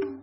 you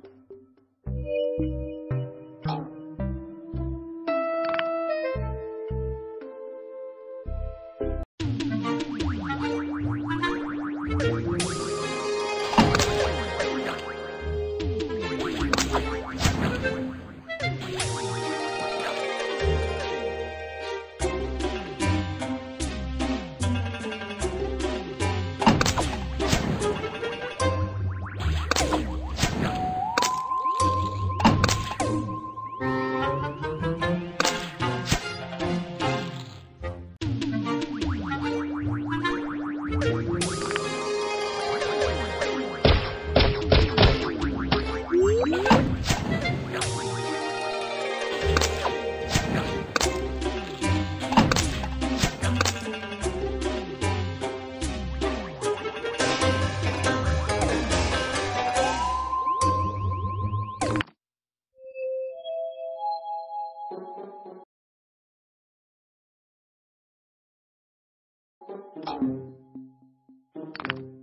Thank you.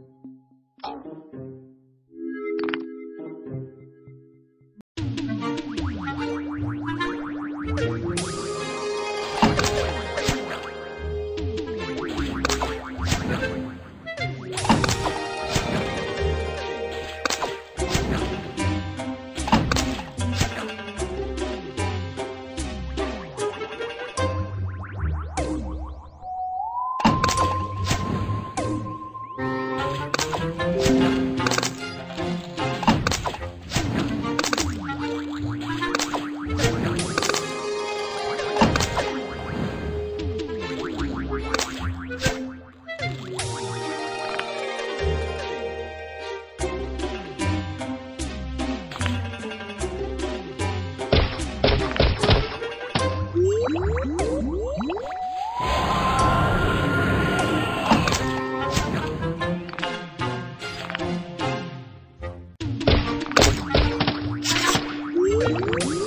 you